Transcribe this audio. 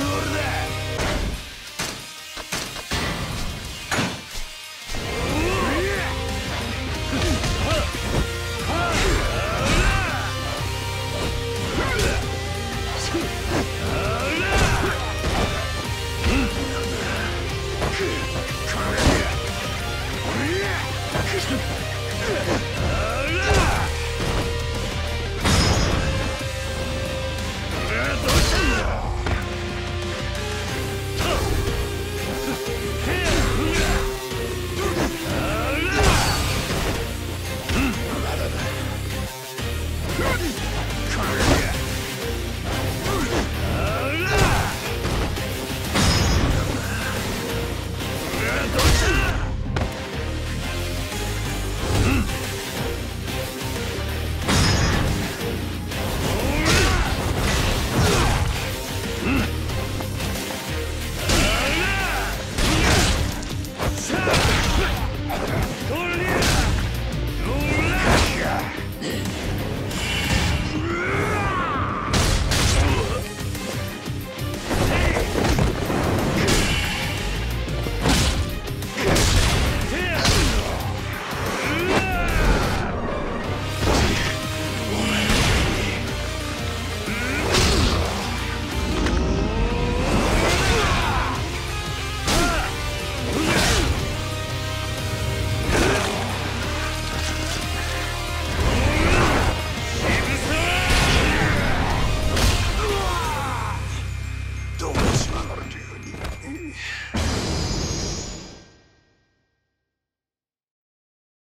は Sudden!